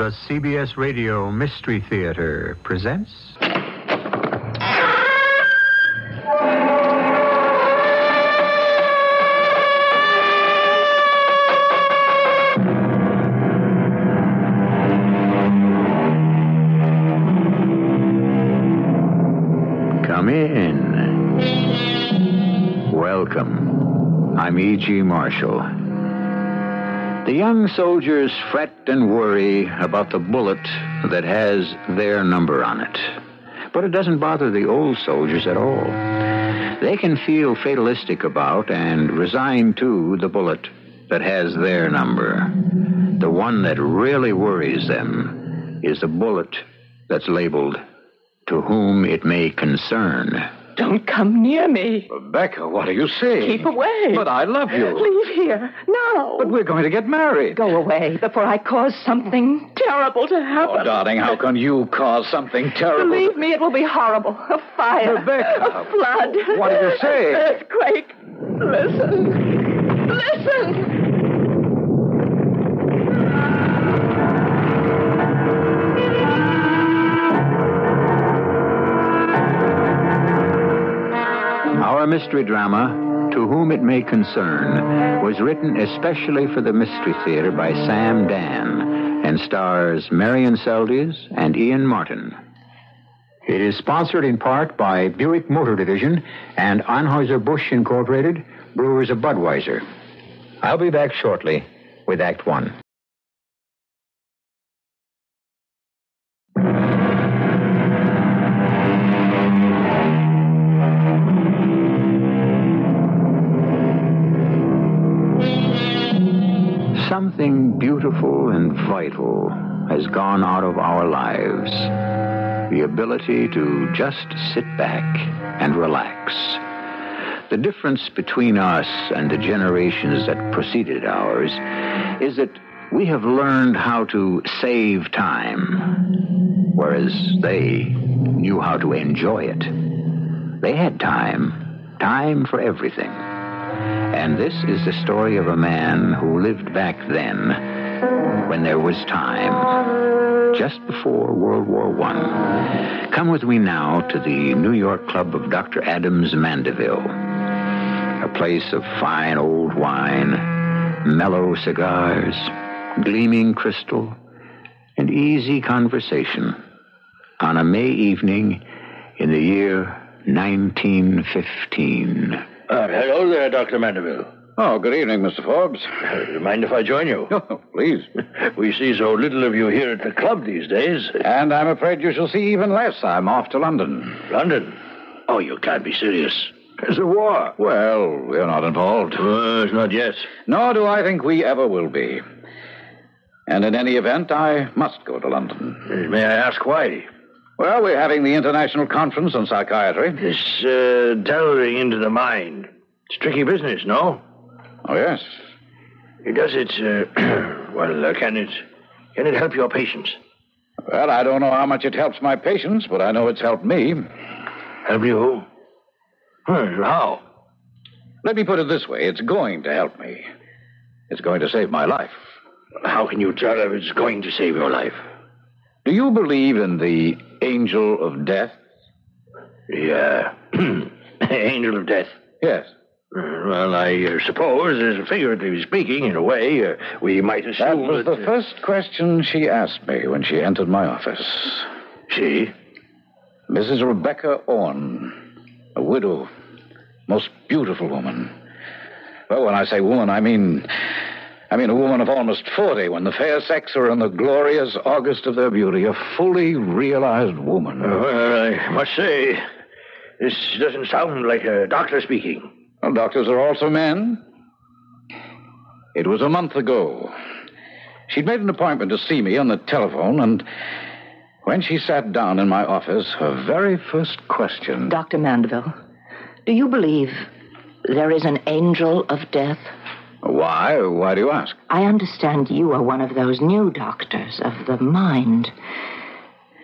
The CBS Radio Mystery Theater presents. Come in. Welcome. I'm E.G. Marshall. The young soldiers fret and worry about the bullet that has their number on it. But it doesn't bother the old soldiers at all. They can feel fatalistic about and resigned to the bullet that has their number. The one that really worries them is the bullet that's labeled to whom it may concern. Don't come near me. Rebecca, what are you saying? Keep away. But I love you. Leave here. No. But we're going to get married. Go away before I cause something terrible to happen. Oh, darling, how can you cause something terrible? Believe me, it will be horrible. A fire. Rebecca. A flood. What did you say? An earthquake. Listen. Listen. Mystery drama, To Whom It May Concern, was written especially for the Mystery Theater by Sam Dann and stars Marian Seldes and Ian Martin. It is sponsored in part by Buick Motor Division and Anheuser-Busch Incorporated, Brewers of Budweiser. I'll be back shortly with Act One. Something beautiful and vital has gone out of our lives. The ability to just sit back and relax. The difference between us and the generations that preceded ours is that we have learned how to save time, whereas they knew how to enjoy it. They had time, time for everything. And this is the story of a man who lived back then when there was time, just before World War I. Come with me now to the New York Club of Dr. Adams Mandeville, a place of fine old wine, mellow cigars, gleaming crystal, and easy conversation on a May evening in the year 1915. Uh, hello there, Dr. Mandeville. Oh, good evening, Mr. Forbes. Uh, mind if I join you? Oh, please. we see so little of you here at the club these days. And I'm afraid you shall see even less. I'm off to London. London? Oh, you can't be serious. There's a war. Well, we're not involved. Uh, not yet. Nor do I think we ever will be. And in any event, I must go to London. May I ask why? Well, we're having the International Conference on Psychiatry. This uh, delving into the mind. It's tricky business, no? Oh, yes. It Does it, uh, well, uh, can it, can it help your patients? Well, I don't know how much it helps my patients, but I know it's helped me. Help you? Well, how? Let me put it this way it's going to help me. It's going to save my life. How can you tell if it's going to save your life? Do you believe in the angel of death? Yeah. Angel of death. Yes. Well, I uh, suppose, as figuratively speaking, in a way, uh, we might assume. That was the uh, first question she asked me when she entered my office. She? Mrs. Rebecca Owen, a widow, most beautiful woman. Well, when I say woman, I mean. I mean a woman of almost 40 when the fair sex are in the glorious August of their beauty, a fully realized woman. Uh, Well, I must say, this doesn't sound like a doctor speaking. Well, doctors are also men. It was a month ago. She'd made an appointment to see me on the telephone, and when she sat down in my office, her very first question. Dr. Mandeville, do you believe there is an angel of death? Why? Why do you ask? I understand you are one of those new doctors of the mind.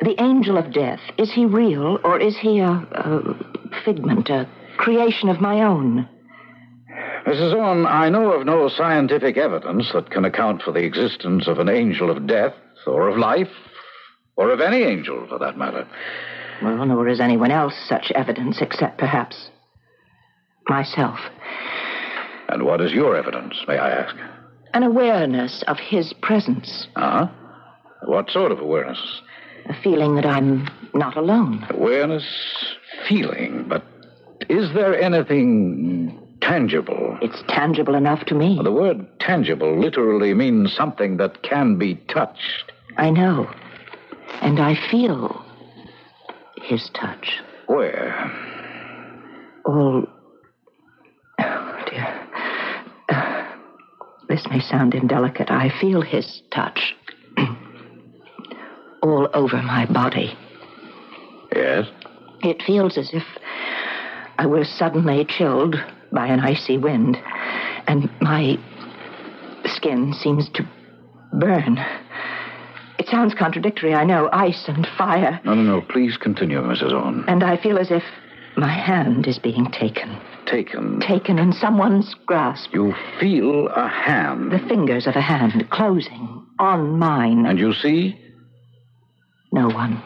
The angel of death, is he real or is he a, a figment, a creation of my own? Mrs. Owen, I know of no scientific evidence that can account for the existence of an angel of death, or of life, or of any angel, for that matter. Well, nor is anyone else such evidence, except perhaps myself. And what is your evidence, may I ask? An awareness of his presence. Uh huh. What sort of awareness? A feeling that I'm not alone. Awareness, feeling, but is there anything tangible? It's tangible enough to me. The word tangible literally means something that can be touched. I know. And I feel his touch. Where? All. Oh, dear. Uh, this may sound indelicate. I feel his touch all over my body. Yes? It feels as if I were suddenly chilled by an icy wind, and my skin seems to burn. It sounds contradictory, I know. Ice and fire. No, no, no. Please continue, Mrs. Owen. And I feel as if my hand is being taken. Taken. Taken in someone's grasp. You feel a hand. The fingers of a hand closing on mine. And you see? No one.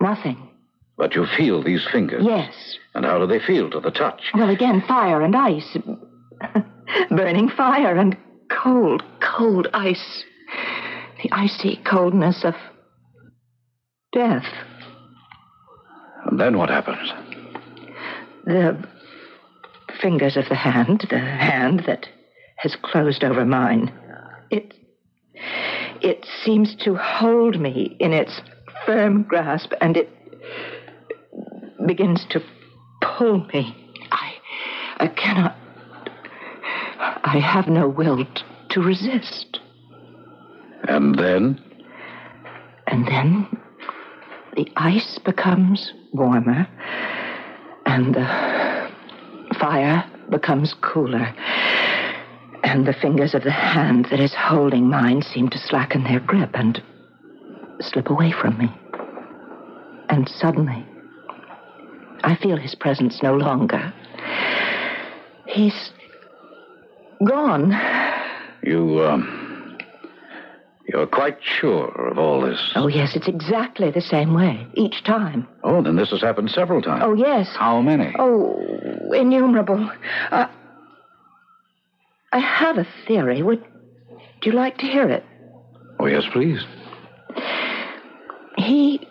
Nothing. But you feel these fingers. Yes. And how do they feel to the touch? Well, again, fire and ice. Burning fire and cold, cold ice. The icy coldness of death. And then what happens? The fingers of the hand, the hand that has closed over mine. It. It seems to hold me in its firm grasp, and it begins to pull me. I. I cannot. I have no will t- to resist. And then? And then the ice becomes warmer, and the fire becomes cooler, and the fingers of the hand that is holding mine seem to slacken their grip and slip away from me. And suddenly, I feel his presence no longer. He's gone. You, um. You're quite sure of all this? Oh, yes, it's exactly the same way, each time. Oh, then this has happened several times. Oh, yes. How many? Oh, innumerable. Uh, I have a theory. Would you like to hear it? Oh, yes, please. He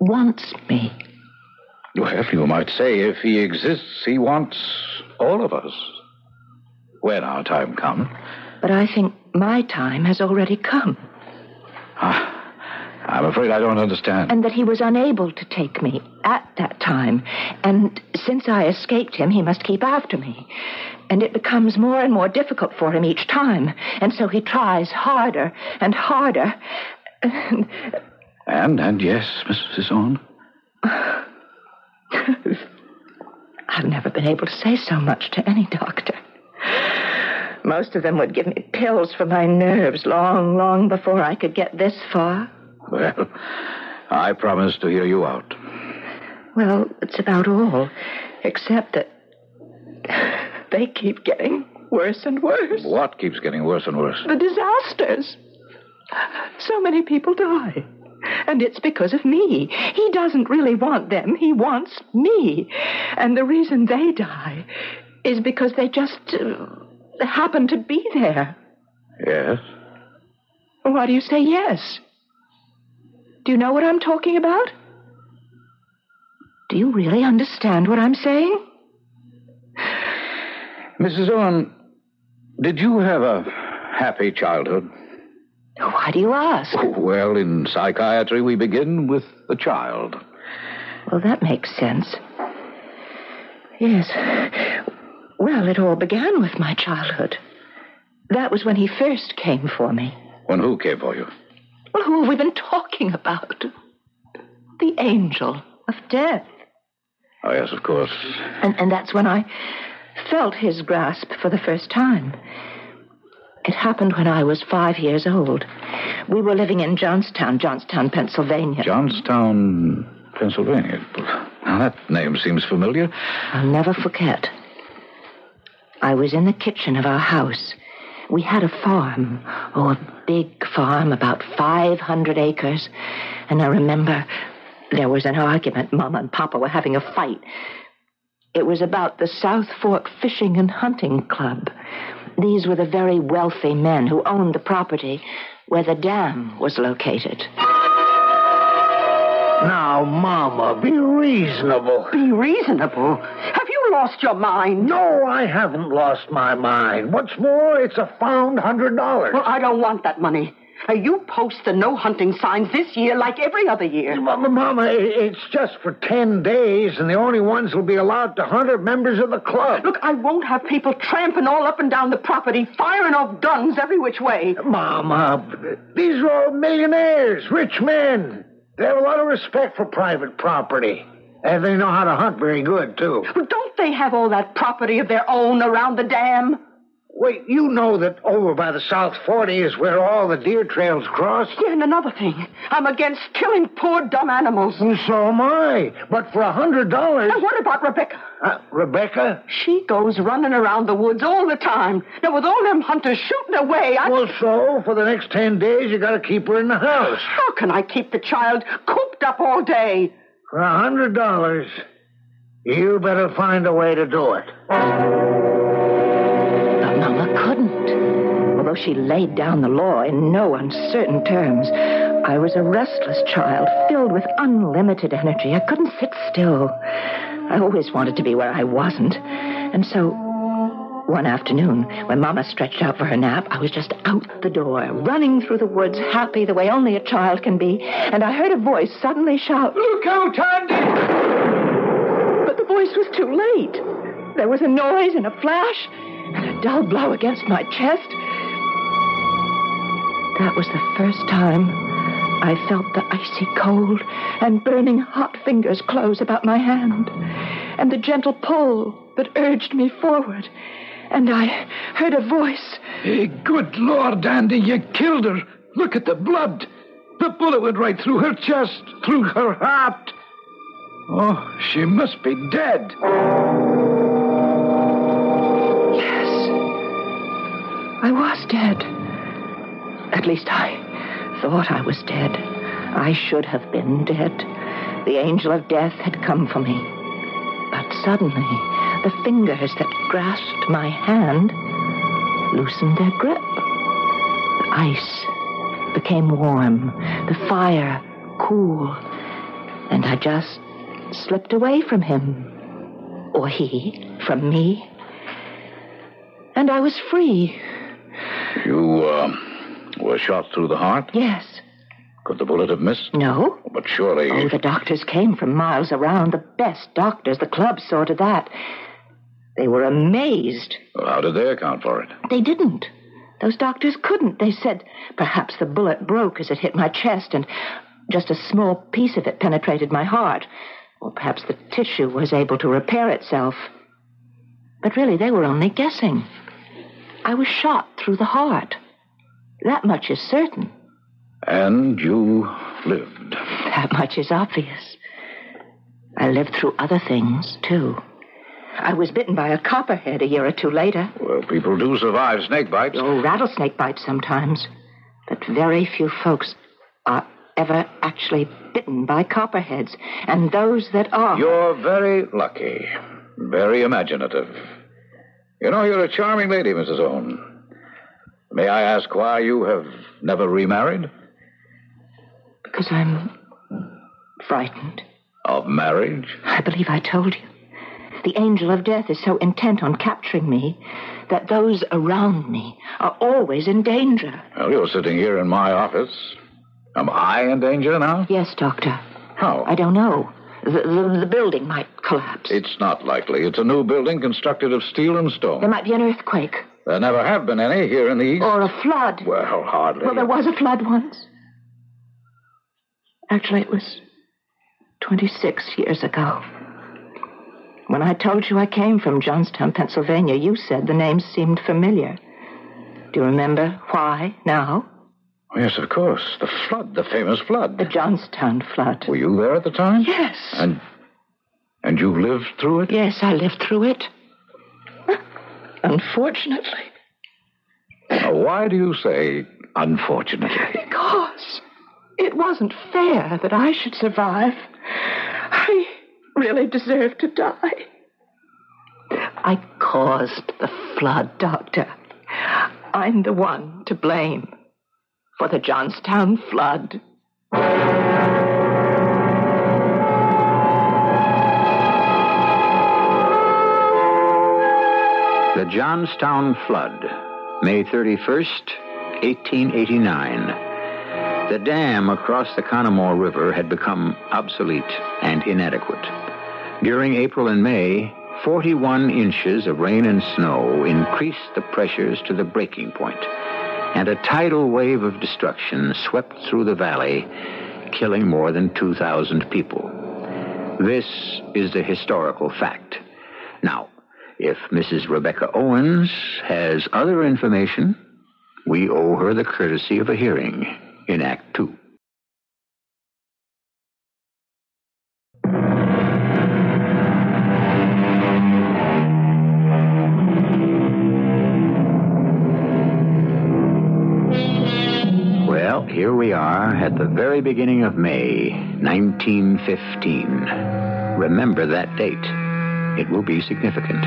wants me. Well, you might say if he exists, he wants all of us. When our time comes. But I think my time has already come, Ah, I'm afraid I don't understand. and that he was unable to take me at that time. And since I escaped him, he must keep after me. And it becomes more and more difficult for him each time. And so he tries harder and harder. And And, and yes, Mrs. Owen. I've never been able to say so much to any doctor. Most of them would give me pills for my nerves long, long before I could get this far. Well, I promise to hear you out. Well, it's about all, except that they keep getting worse and worse. What keeps getting worse and worse? The disasters. So many people die. And it's because of me. He doesn't really want them. He wants me. And the reason they die is because they just uh, happen to be there. Yes. Why do you say yes? Do you know what I'm talking about? Do you really understand what I'm saying? Mrs. Owen, did you have a happy childhood? Why do you ask? Oh, well, in psychiatry, we begin with the child. Well, that makes sense. Yes. Well, it all began with my childhood. That was when he first came for me. When who came for you? Well, who have we been talking about? The angel of death. Oh, yes, of course. And, and that's when I felt his grasp for the first time. It happened when I was five years old. We were living in Johnstown, Johnstown, Pennsylvania. Johnstown, Pennsylvania. Now, that name seems familiar. I'll never forget. I was in the kitchen of our house. We had a farm, oh, a big farm, about 500 acres. And I remember there was an argument. Mama and Papa were having a fight. It was about the South Fork Fishing and Hunting Club. These were the very wealthy men who owned the property where the dam was located. Now, Mama, be reasonable. Be reasonable. Have you lost your mind? No, I haven't lost my mind. What's more, it's a found hundred dollars. Well, I don't want that money. Uh, you post the no hunting signs this year like every other year. Mama, Mama, it's just for ten days, and the only ones who'll be allowed to hunt are members of the club. Look, I won't have people tramping all up and down the property, firing off guns every which way. Mama, these are all millionaires, rich men. They have a lot of respect for private property. And they know how to hunt very good, too. Well, don't they have all that property of their own around the dam? Wait, you know that over by the South 40 is where all the deer trails cross? Yeah, and another thing. I'm against killing poor dumb animals. And so am I. But for a hundred dollars. And what about Rebecca? Uh, Rebecca? She goes running around the woods all the time. Now, with all them hunters shooting away, I. Well, so for the next ten days, you gotta keep her in the house. How can I keep the child cooped up all day? For a hundred dollars, you better find a way to do it. But Mama couldn't. Although she laid down the law in no uncertain terms, I was a restless child filled with unlimited energy. I couldn't sit still. I always wanted to be where I wasn't. And so, one afternoon, when Mama stretched out for her nap, I was just out the door, running through the woods, happy the way only a child can be. And I heard a voice suddenly shout, Look out, Andy! But the voice was too late. There was a noise and a flash, and a dull blow against my chest. That was the first time I felt the icy cold and burning hot fingers close about my hand, and the gentle pull that urged me forward. And I heard a voice. Hey, good Lord, Andy, you killed her. Look at the blood. The bullet went right through her chest, through her heart. Oh, she must be dead. Yes. I was dead. At least I thought I was dead. I should have been dead. The angel of death had come for me. But suddenly, the fingers that grasped my hand loosened their grip. The ice became warm, the fire cool, and I just slipped away from him. Or he from me. And I was free. You, uh, were shot through the heart? Yes. Could the bullet have missed? No. But surely. Oh, the doctors came from miles around. The best doctors. The club saw to that. They were amazed. Well, how did they account for it? They didn't. Those doctors couldn't. They said perhaps the bullet broke as it hit my chest and just a small piece of it penetrated my heart. Or perhaps the tissue was able to repair itself. But really, they were only guessing. I was shot through the heart. That much is certain. And you lived. That much is obvious. I lived through other things, too. I was bitten by a copperhead a year or two later. Well, people do survive snake bites. Oh, rattlesnake bites sometimes. But very few folks are ever actually bitten by copperheads. And those that are. You're very lucky. Very imaginative. You know, you're a charming lady, Mrs. Owen. May I ask why you have never remarried? Because I'm frightened. Of marriage? I believe I told you. The angel of death is so intent on capturing me that those around me are always in danger. Well, you're sitting here in my office. Am I in danger now? Yes, Doctor. How? I don't know. The, the, the building might collapse. It's not likely. It's a new building constructed of steel and stone. There might be an earthquake There never have been any here in the East. or a flood. Well, hardly. Well, there was a flood once. Actually, it was 26 years ago. When I told you I came from Johnstown, Pennsylvania, you said the name seemed familiar. Do you remember why now? Oh, yes, of course. The flood, the famous flood. The Johnstown flood. Were you there at the time? Yes. And and you lived through it? Yes, I lived through it. Unfortunately. Now, why do you say unfortunately? It wasn't fair that I should survive. I really deserve to die. I caused the flood, Doctor. I'm the one to blame for the Johnstown flood. The Johnstown Flood, May 31st, 1889. The dam across the Conemaugh River had become obsolete and inadequate. During April and May, 41 inches of rain and snow increased the pressures to the breaking point, and a tidal wave of destruction swept through the valley, killing more than 2,000 people. This is the historical fact. Now, if Mrs. Rebecca Owens has other information, we owe her the courtesy of a hearing in Act Two. Well, here we are at the very beginning of May, 1915. Remember that date. It will be significant.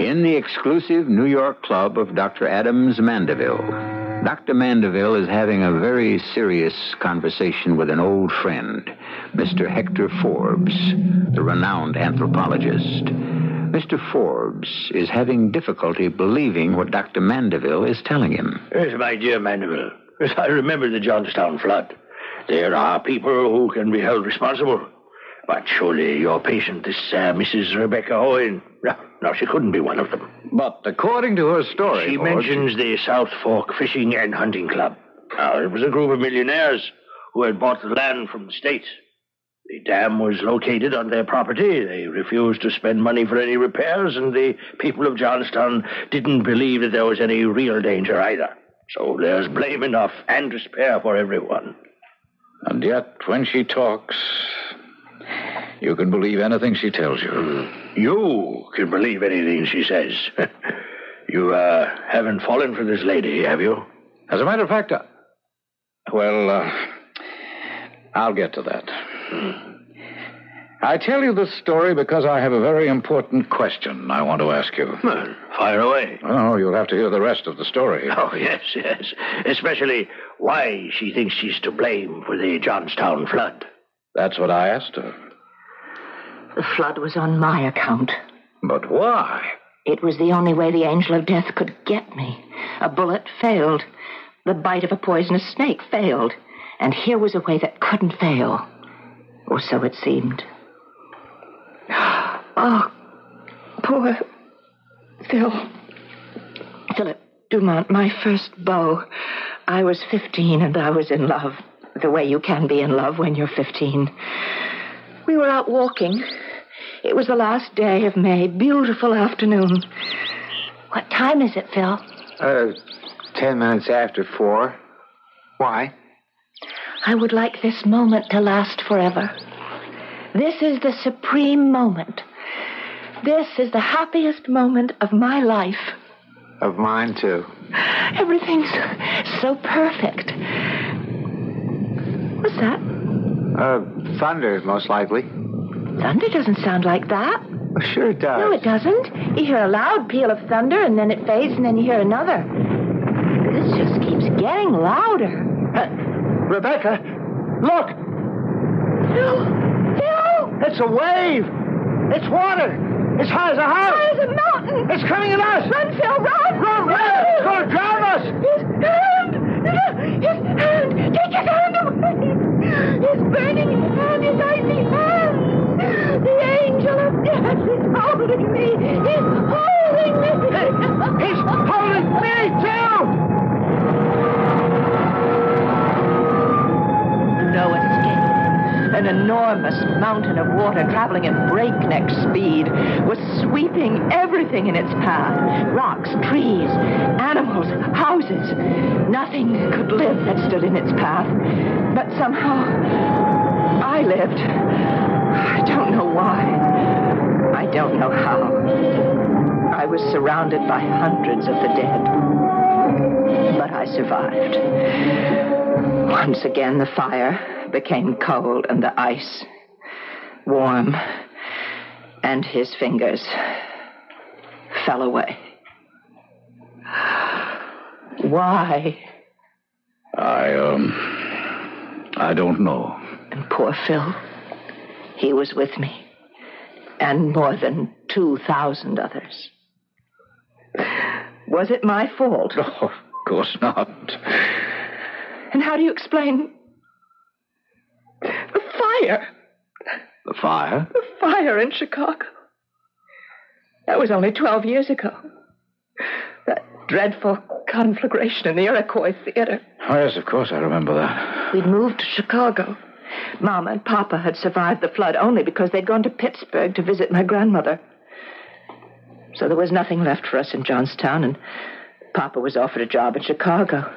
In the exclusive New York club of Dr. Adams Mandeville, Dr. Mandeville is having a very serious conversation with an old friend, Mr. Hector Forbes, the renowned anthropologist. Mr. Forbes is having difficulty believing what Dr. Mandeville is telling him. Yes, my dear Mandeville. Yes, I remember the Johnstown flood. There are people who can be held responsible. But surely your patient, this uh, Mrs. Rebecca Owen, no, she couldn't be one of them. But according to her story, She mentions the South Fork Fishing and Hunting Club. Now, it was a group of millionaires who had bought the land from the state. The dam was located on their property. They refused to spend money for any repairs, and the people of Johnstown didn't believe that there was any real danger either. So there's blame enough and to spare for everyone. And yet, when she talks, you can believe anything she tells you. You can believe anything she says. you uh, haven't fallen for this lady, have you? As a matter of fact, uh, well, uh, I'll get to that. I tell you this story because I have a very important question I want to ask you. Well, fire away. Oh, you'll have to hear the rest of the story. Oh, yes, yes. Especially why she thinks she's to blame for the Johnstown flood. That's what I asked her. The flood was on my account. But why? It was the only way the angel of death could get me. A bullet failed. The bite of a poisonous snake failed. And here was a way that couldn't fail. Or so it seemed. Oh, poor Phil. Philip Dumont, my first beau. I was 15 and I was in love. The way you can be in love when you're 15. We were out walking. It was the last day of May. Beautiful afternoon. What time is it, Phil? Uh, ten minutes after four. Why? I would like this moment to last forever. This is the supreme moment. This is the happiest moment of my life. Of mine, too. Everything's so perfect. What's that? Uh, thunder, most likely. Thunder doesn't sound like that. Oh, sure it does. No, it doesn't. You hear a loud peal of thunder, and then it fades, and then you hear another. This just keeps getting louder. Hey, Rebecca, look! Phil! Phil! It's a wave! It's water! It's high as a house! There's a mountain! It's coming at us! Run, Phil, run! Run, run! It's going to drown us! His hand! His hand! Take his hand away! His burning hand, his icy hand! The angel of death is holding me! He's holding me! He's holding me, too! No escape. An enormous mountain of water traveling at breakneck speed was sweeping everything in its path rocks, trees, animals, houses. Nothing could live that stood in its path. But somehow, I lived. I don't know why. I don't know how. I was surrounded by hundreds of the dead. But I survived. Once again, the fire became cold and the ice warm, and his fingers fell away. Why? I, um. I don't know. And poor Phil. He was with me. And more than 2,000 others. Was it my fault? No, oh, of course not. And how do you explain the fire? The fire? The fire in Chicago. That was only 12 years ago. That dreadful conflagration in the Iroquois Theater. Oh, yes, of course, I remember that. We'd moved to Chicago. Mama and Papa had survived the flood only because they'd gone to Pittsburgh to visit my grandmother. So there was nothing left for us in Johnstown, and Papa was offered a job in Chicago.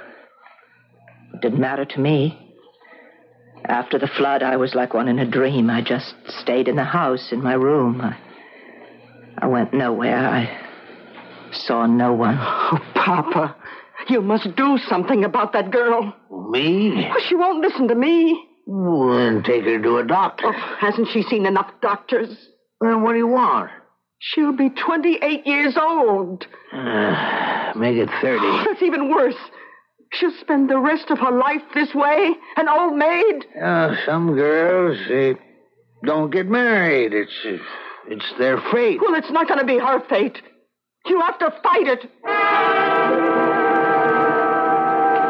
It didn't matter to me. After the flood, I was like one in a dream. I just stayed in the house, in my room. I, I went nowhere. I saw no one. Oh, Papa, you must do something about that girl. Me? Oh, she won't listen to me. Well, then take her to a doctor. Oh, hasn't she seen enough doctors? Then what do you want? She'll be 28 years old. Uh, make it 30. That's even worse. She'll spend the rest of her life this way, an old maid. Uh, some girls, they don't get married. It's, it's their fate. Well, it's not going to be her fate. You have to fight it.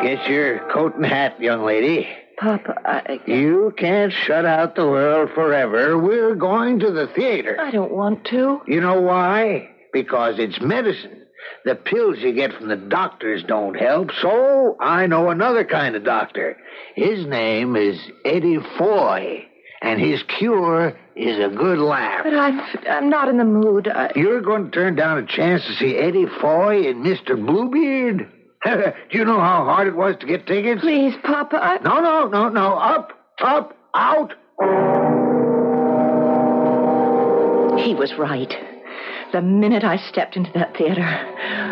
Get your coat and hat, young lady. Papa, I, You can't shut out the world forever. We're going to the theater. I don't want to. You know why? Because it's medicine. The pills you get from the doctors don't help, so I know another kind of doctor. His name is Eddie Foy, and his cure is a good laugh. But I'm, I'm not in the mood. I, You're going to turn down a chance to see Eddie Foy and Mr. Bluebeard? Do you know how hard it was to get tickets? please, Papa, I... No, no, no, no. Up, up, out. He was right. The minute I stepped into that theater,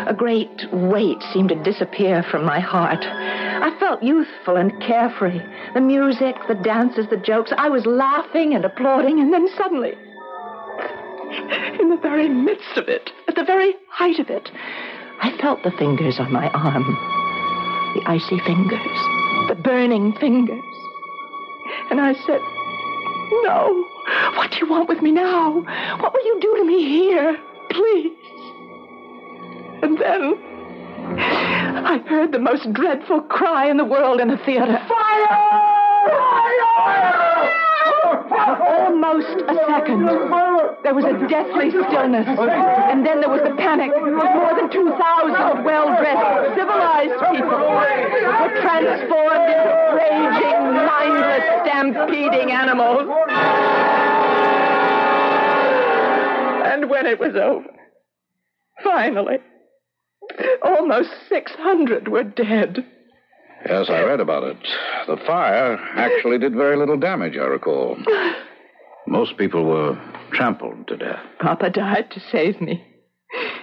a great weight seemed to disappear from my heart. I felt youthful and carefree. The music, the dances, the jokes. I was laughing and applauding, and then suddenly, in the very midst of it, at the very height of it, I felt the fingers on my arm. The icy fingers. The burning fingers. And I said, No. What do you want with me now? What will you do to me here? Please. And then I heard the most dreadful cry in the world in a theater. Fire! Fire! Almost a second. There was a deathly stillness. And then there was the panic. More than 2,000 well-dressed, civilized people were transformed into raging, mindless, stampeding animals. And when it was over, finally, almost 600 were dead. Yes, I read about it. The fire actually did very little damage, I recall. Most people were trampled to death. Papa died to save me.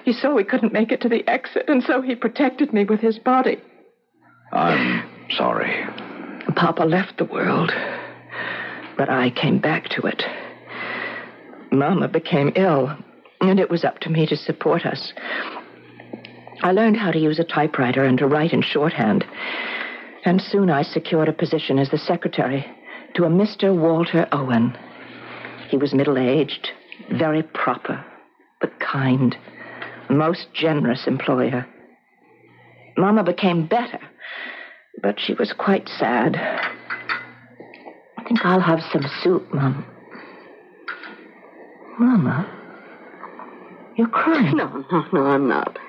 He saw we couldn't make it to the exit, and so he protected me with his body. I'm sorry. Papa left the world, but I came back to it. Mama became ill, and it was up to me to support us. I learned how to use a typewriter and to write in shorthand, and soon I secured a position as the secretary to a Mr. Walter Owen. He was middle aged, very proper, but kind, most generous employer. Mama became better, but she was quite sad. I think I'll have some soup, Mom. Mama, you're crying. No, no, no, I'm not.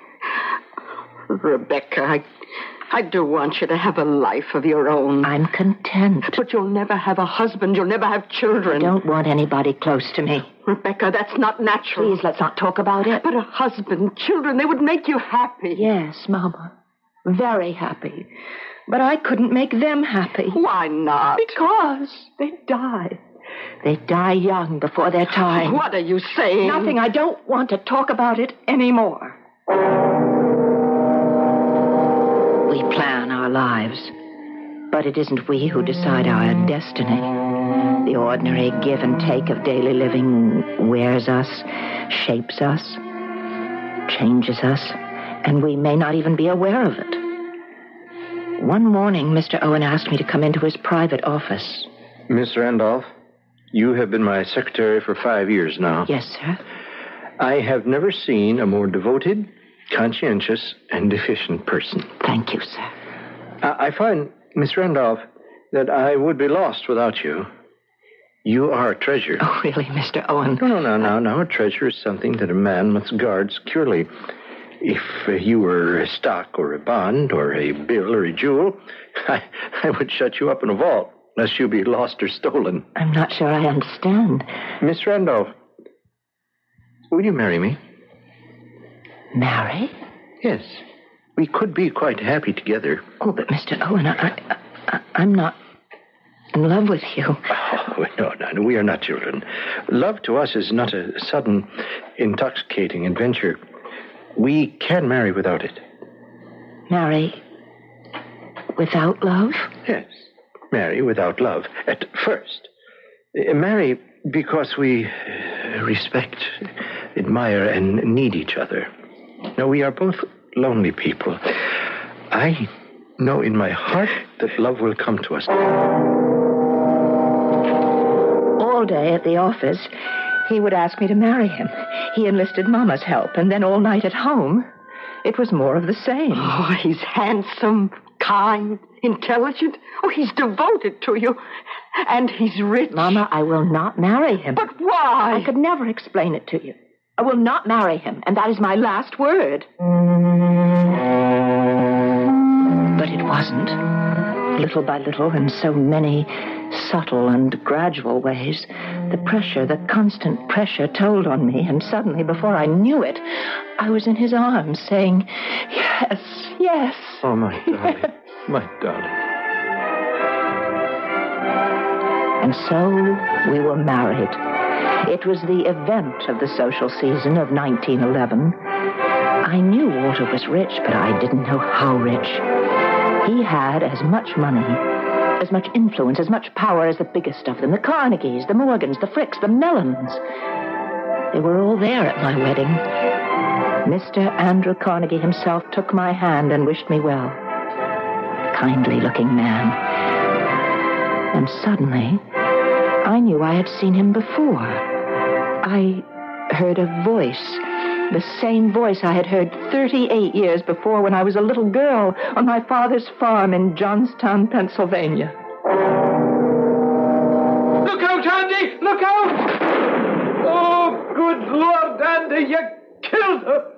Rebecca, I, I do want you to have a life of your own. I'm content. But you'll never have a husband. You'll never have children. I don't want anybody close to me. Rebecca, that's not natural. Please, let's not talk about it. But a husband, children, they would make you happy. Yes, Mama. Very happy. But I couldn't make them happy. Why not? Because they die. They die young before their time. What are you saying? Nothing. I don't want to talk about it anymore. We plan our lives, but it isn't we who decide our destiny. The ordinary give and take of daily living wears us, shapes us, changes us, and we may not even be aware of it. One morning, Mr. Owen asked me to come into his private office. Miss Randolph, you have been my secretary for five years now. Yes, sir. I have never seen a more devoted, conscientious, and efficient person. Thank you, sir. I, I find, Miss Randolph, that I would be lost without you. You are a treasure. Oh, really, Mr. Owen? No, no, no, no. A treasure is something that a man must guard securely. If uh, you were a stock or a bond or a bill or a jewel, I, I would shut you up in a vault, lest you be lost or stolen. I'm not sure I understand. Miss Randolph, will you marry me? Marry? Yes. We could be quite happy together. Oh, but Mr. Owen, I, I, I'm not in love with you. Oh, no, no, we are not children. Love to us is not a sudden, intoxicating adventure. We can marry without it. Marry without love? Yes. Marry without love. At first. Uh, marry because we respect, admire, and need each other. Now, we are both lonely people. I know in my heart that love will come to us. All day at the office, he would ask me to marry him. He enlisted Mama's help, and then all night at home, it was more of the same. Oh, he's handsome, kind, intelligent. Oh, he's devoted to you. And he's rich. Mama, I will not marry him. But why? I could never explain it to you. I will not marry him, and that is my last word. But it wasn't. Little by little, in so many subtle and gradual ways, the pressure, the constant pressure told on me, and suddenly, before I knew it, I was in his arms saying, Yes, yes. Oh, my darling. My darling. And so we were married. It was the event of the social season of 1911. I knew Walter was rich, but I didn't know how rich. He had as much money, as much influence, as much power as the biggest of them the Carnegies, the Morgans, the Fricks, the Mellons. They were all there at my wedding. Mr. Andrew Carnegie himself took my hand and wished me well. Kindly looking man. And suddenly, I knew I had seen him before. I heard a voice. The same voice I had heard 38 years before when I was a little girl on my father's farm in Johnstown, Pennsylvania. Look out, Andy! Look out! Oh, good Lord, Andy, you killed her!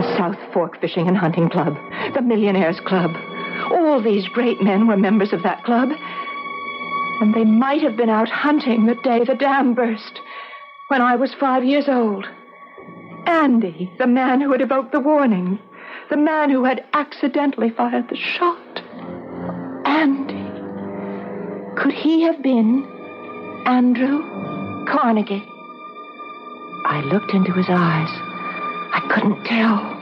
The South Fork Fishing and Hunting Club, the Millionaires Club. All these great men were members of that club. And they might have been out hunting the day the dam burst, when I was five years old. Andy, the man who had evoked the warning, the man who had accidentally fired the shot. Andy. Could he have been Andrew Carnegie? I looked into his eyes. I couldn't tell.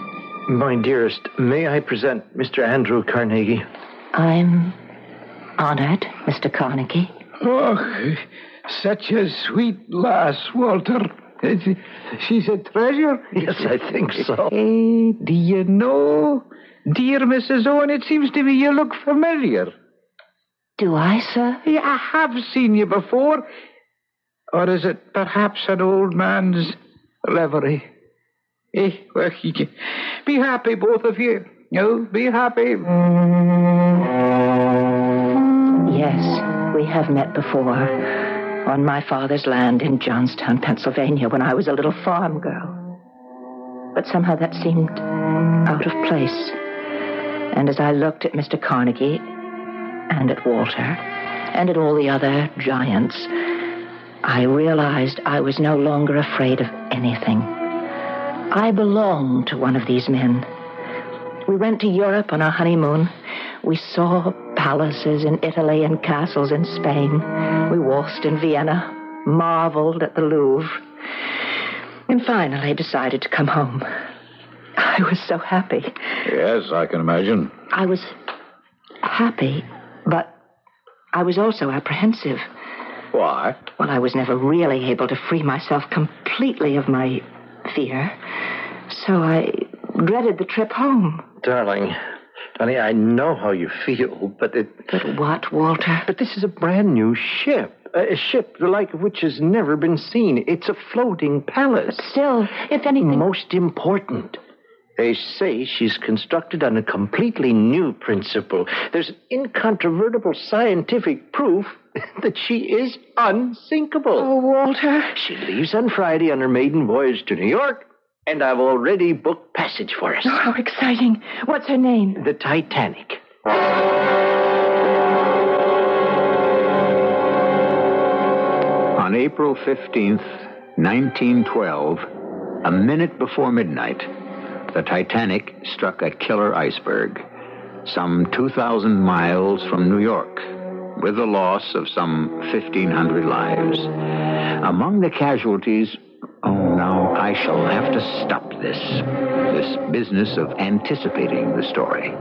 My dearest, may I present Mr. Andrew Carnegie? I'm honored, Mr. Carnegie. Oh, such a sweet lass, Walter. She's a treasure. Yes, I think so. Hey, do you know, dear Mrs. Owen, it seems to me you look familiar. Do I, sir? Yeah, I have seen you before. Or is it perhaps an old man's reverie? Eh, well, be happy, both of you. No, be happy. Yes, we have met before. On my father's land in Johnstown, Pennsylvania, when I was a little farm girl. But somehow that seemed out of place. And as I looked at Mr. Carnegie, and at Walter, and at all the other giants, I realized I was no longer afraid of anything. I belonged to one of these men. We went to Europe on our honeymoon. We saw palaces in Italy and castles in Spain. We waltzed in Vienna, marveled at the Louvre, and finally decided to come home. I was so happy. Yes, I can imagine. I was happy, but I was also apprehensive. Why? Well, I was never really able to free myself completely of my fear, so I dreaded the trip home. Darling, darling, I know how you feel, but it. But what, Walter? But this is a brand new ship. A ship the like of which has never been seen. It's a floating palace. But still, if anything. Most important, they say she's constructed on a completely new principle. There's incontrovertible scientific proof that she is unsinkable. Oh, Walter. She leaves on Friday on her maiden voyage to New York, and I've already booked passage for us. Oh, how exciting. What's her name? The Titanic. On April 15th, 1912, a minute before midnight, the Titanic struck a killer iceberg some 2,000 miles from New York, with the loss of some 1,500 lives. Among the casualties, oh, now I shall have to stop this, this business of anticipating the story.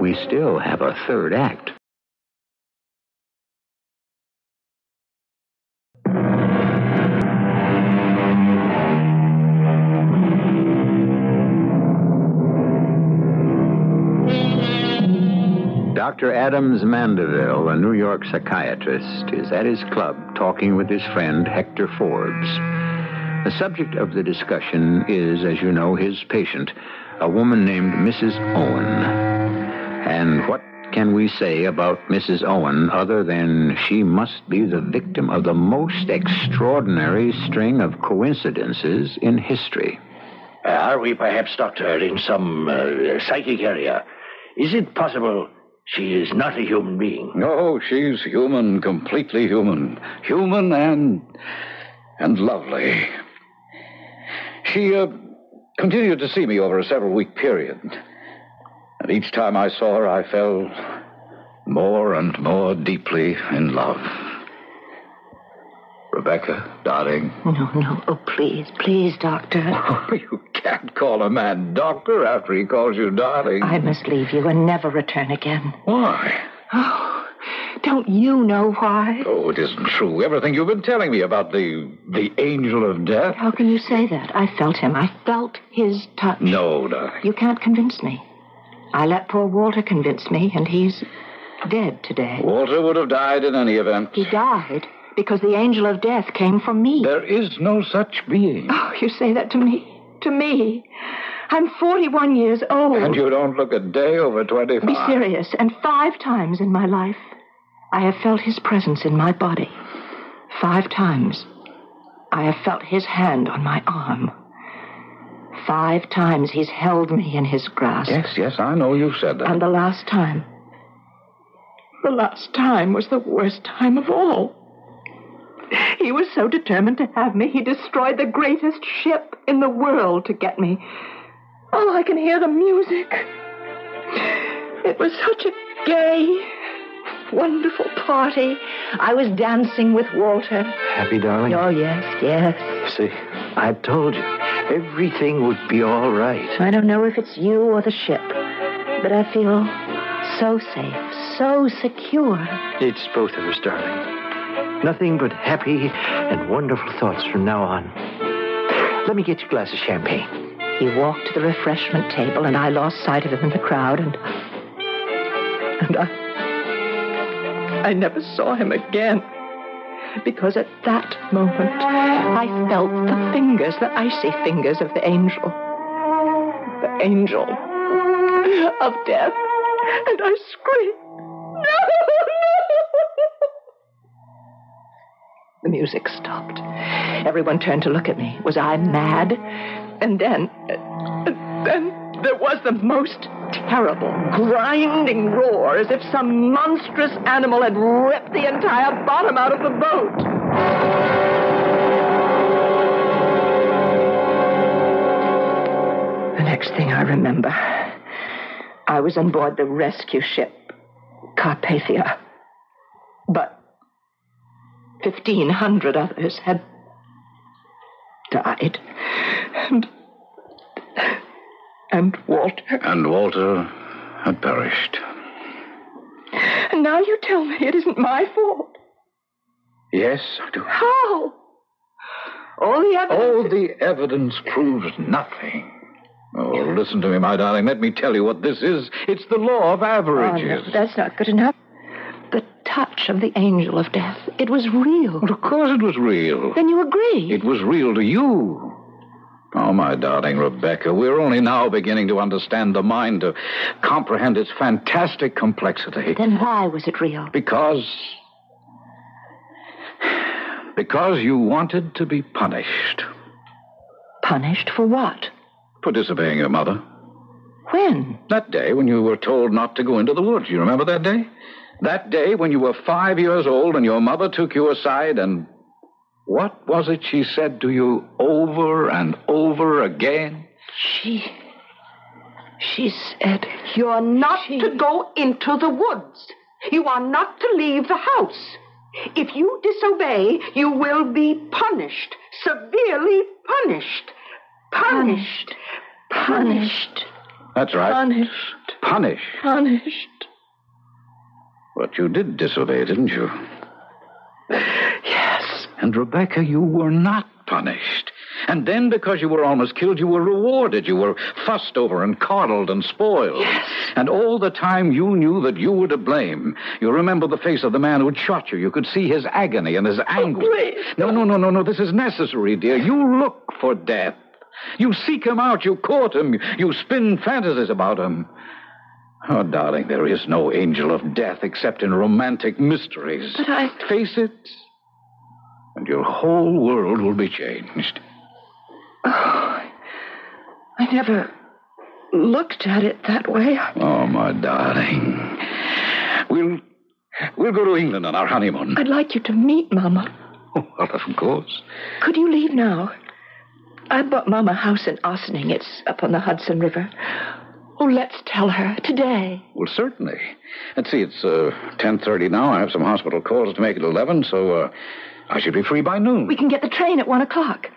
We still have a third act. Dr. Adams Mandeville, a New York psychiatrist, is at his club talking with his friend Hector Forbes. The subject of the discussion is, as you know, his patient, a woman named Mrs. Owen. And what can we say about Mrs. Owen other than she must be the victim of the most extraordinary string of coincidences in history? Uh, are we perhaps, Doctor, in some uh, psychic area? Is it possible she is not a human being? No, she's human, completely human. Human and. and lovely. She uh, continued to see me over a several week period. And each time I saw her, I fell more and more deeply in love. Rebecca, darling. No, no. Oh, please, please, Doctor. you can't call a man doctor after he calls you darling. I must leave you and never return again. Why? Oh, don't you know why? Oh, it isn't true. Everything you've been telling me about the the angel of death. How can you say that? I felt him. I felt his touch. No, darling. You can't convince me. I let poor Walter convince me, and he's dead today. Walter would have died in any event. He died because the angel of death came for me. There is no such being. Oh, you say that to me. To me. I'm 41 years old. And you don't look a day over 25. Be serious. And five times in my life, I have felt his presence in my body. Five times, I have felt his hand on my arm. Five times he's held me in his grasp. Yes, yes, I know you said that. And the last time, the last time was the worst time of all. He was so determined to have me, he destroyed the greatest ship in the world to get me. Oh, I can hear the music. It was such a gay, wonderful party. I was dancing with Walter. Happy, darling? Oh, yes, yes. See, I told you. Everything would be all right. I don't know if it's you or the ship, but I feel so safe, so secure. It's both of us, darling. Nothing but happy and wonderful thoughts from now on. Let me get you a glass of champagne. He walked to the refreshment table, and I lost sight of him in the crowd, and. And I. I never saw him again. Because at that moment, I felt the fingers, the icy fingers of the angel. The angel of death. And I screamed, No! The music stopped. Everyone turned to look at me. Was I mad? And then. uh, then there was the most terrible, grinding roar as if some monstrous animal had ripped the entire bottom out of the boat. The next thing I remember, I was on board the rescue ship Carpathia. But 1,500 others had died. And. And Walter. And Walter had perished. And now you tell me it isn't my fault. Yes, I do. How? All the evidence. All the evidence proves nothing. Oh, listen to me, my darling. Let me tell you what this is. It's the law of ah, averages. Oh, no, that's not good enough. The touch of the angel of death. It was real. Well, of course it was real. Then you agree. It was real to you. Oh, my darling Rebecca, we're only now beginning to understand the mind, to comprehend its fantastic complexity. Then why was it real? Because. Because you wanted to be punished Punished for what? for disobeying your mother. When? That day when you were told not to go into the woods. You remember that day? That day when you were five years old and your mother took you aside and. What was it she said to you over and over again? She. She said. You're not to go into the woods. You are not to leave the house. If you disobey, you will be punished. Severely punished. Punished. Punished. That's right. Punished. Punish. Punished. But you did disobey, didn't you? And Rebecca, you were not punished. And then, because you were almost killed, you were rewarded. You were fussed over and coddled and spoiled. Yes. And all the time you knew that you were to blame. You remember the face of the man who had shot you. You could see his agony and his oh, anguish. please. No, no, no, no, no. This is necessary, dear. You look for death. You seek him out. You court him. You spin fantasies about him. Oh, darling, there is no angel of death except in romantic mysteries. But I. Face it, and your whole world will be changed. Oh, I never looked at it that way. Oh, my darling. We'll we'll go to England on our honeymoon. I'd like you to meet Mama. Oh, well, of course. Could you leave now? I bought Mama a house in Ossining. It's up on the Hudson River. Oh, let's tell her today. Well, certainly. Let's see, it's uh, 10.30 now. I have some hospital calls to make at 11, so uh, I should be free by noon. We can get the train at one o'clock.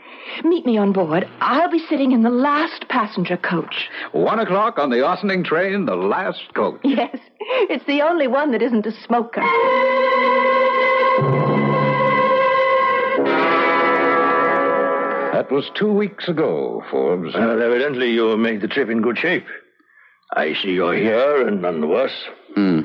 Meet me on board. I'll be sitting in the last passenger coach. One o'clock on the Ossining train, the last coach. Yes, it's the only one that isn't a smoker. That was two weeks ago, Forbes. Well, evidently you made the trip in good shape. I see you're here and none the worse. Hmm.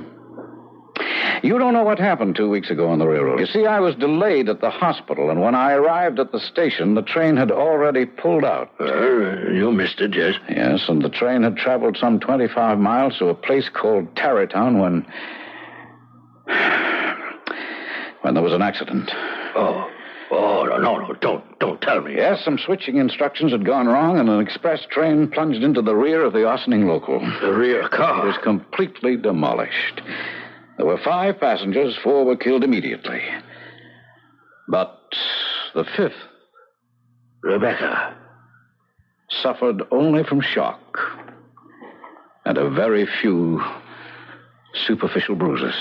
You don't know what happened two weeks ago on the railroad. You see, I was delayed at the hospital, and when I arrived at the station, the train had already pulled out. Well, you missed it, yes. Yes, and the train had traveled some 25 miles to a place called Tarrytown when. when there was an accident. Oh. Oh, no, no, no. Don't, don't tell me. Yes, some switching instructions had gone wrong, and an express train plunged into the rear of the Ossining local. The rear It car. was completely demolished. There were five passengers, four were killed immediately. But the fifth Rebecca. suffered only from shock and a very few superficial bruises.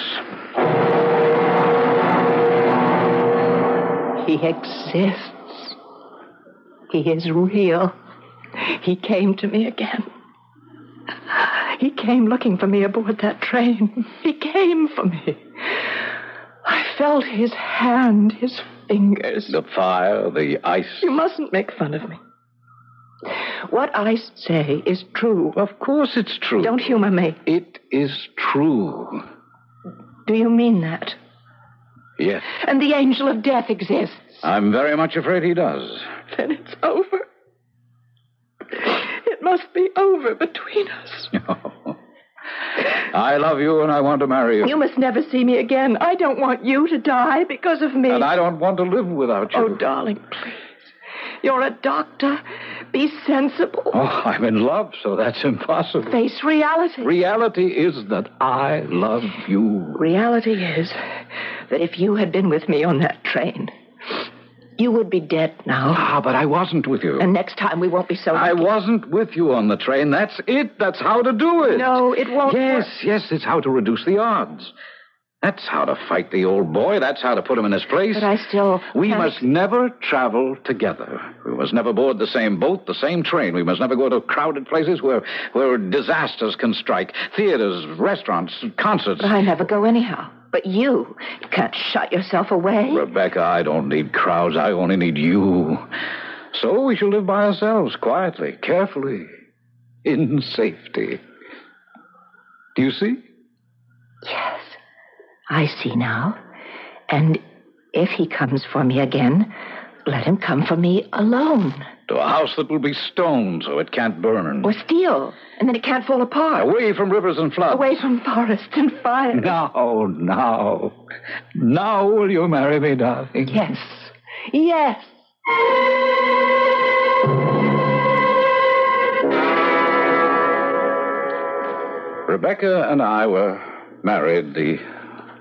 He exists. He is real. He came to me again. He came looking for me aboard that train. He came for me. I felt his hand, his fingers. The fire, the ice. You mustn't make fun of me. What I say is true. Of course it's true. Don't humor me. It is true. Do you mean that? Yes. And the angel of death exists. I'm very much afraid he does. Then it's over. Must be over between us. I love you and I want to marry you. You must never see me again. I don't want you to die because of me. And I don't want to live without you. Oh, darling, please. You're a doctor. Be sensible. Oh, I'm in love, so that's impossible. Face reality. Reality is that I love you. reality is that if you had been with me on that train, You would be dead now. Ah, but I wasn't with you. And next time we won't be so. I lucky. wasn't with you on the train. That's it. That's how to do it. No, it won't. Yes, work. yes, it's how to reduce the odds. That's how to fight the old boy. That's how to put him in his place. But I still. We can't must never travel together. We must never board the same boat, the same train. We must never go to crowded places where, where disasters can strike. Theaters, restaurants, concerts. But I never go anyhow. But you, you can't shut yourself away. Rebecca, I don't need crowds. I only need you. So we shall live by ourselves, quietly, carefully, in safety. Do you see? Yes, I see now. And if he comes for me again, let him come for me alone. To a house that will be stone so it can't burn. Or steel, and then it can't fall apart. Away from rivers and floods. Away from forests and fire. Now, now. Now will you marry me, darling? Yes. Yes. Rebecca and I were married the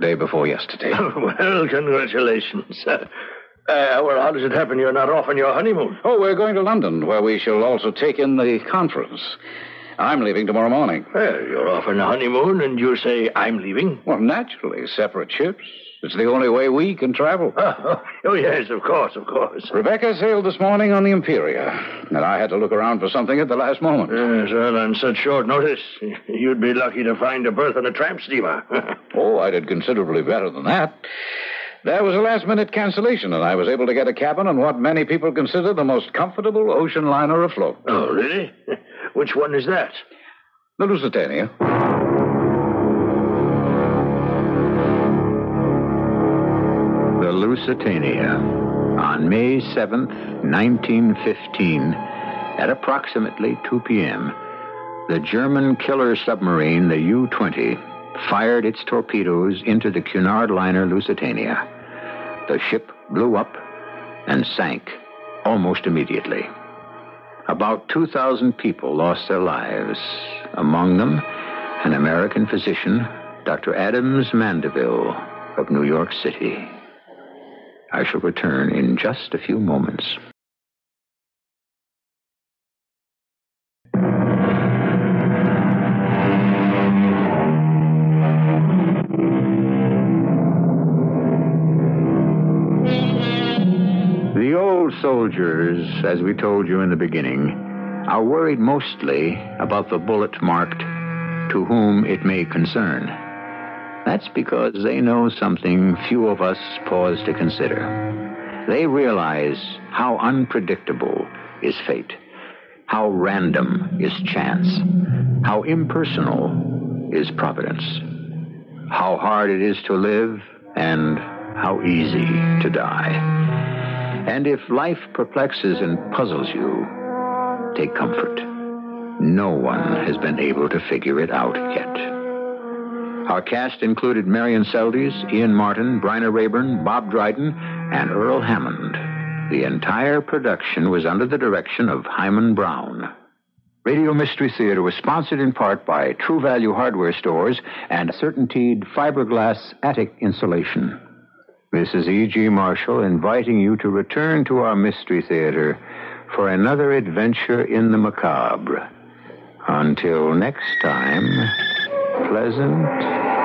day before yesterday. well, congratulations. Uh, uh, well, how does it happen you're not off on your honeymoon? Oh, we're going to London, where we shall also take in the conference. I'm leaving tomorrow morning. Well, you're off on a honeymoon, and you say I'm leaving? Well, naturally, separate ships. It's the only way we can travel. Oh, oh, yes, of course, of course. Rebecca sailed this morning on the Imperia, and I had to look around for something at the last moment. Yes, well, on such short notice, you'd be lucky to find a berth on a tramp steamer. Oh, I did considerably better than that. There was a last minute cancellation, and I was able to get a cabin on what many people consider the most comfortable ocean liner afloat. oh, really? Which one is that? The Lusitania. Lusitania. On May 7th, 1915, at approximately 2 p.m., the German killer submarine, the U 20, fired its torpedoes into the Cunard liner Lusitania. The ship blew up and sank almost immediately. About 2,000 people lost their lives, among them, an American physician, Dr. Adams Mandeville of New York City. I shall return in just a few moments. The old soldiers, as we told you in the beginning, are worried mostly about the bullet marked, to whom it may concern. That's because they know something few of us pause to consider. They realize how unpredictable is fate, how random is chance, how impersonal is providence, how hard it is to live, and how easy to die. And if life perplexes and puzzles you, take comfort. No one has been able to figure it out yet. Our cast included Marian Seldes, Ian Martin, Bryna Raeburn, Bob Dryden, and Earl Hammond. The entire production was under the direction of Himan Brown. Radio Mystery Theater was sponsored in part by True Value Hardware Stores and Certainteed Fiberglass Attic Insulation. This is E.G. Marshall inviting you to return to our Mystery Theater for another adventure in the macabre. Until next time, pleasant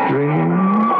dreams.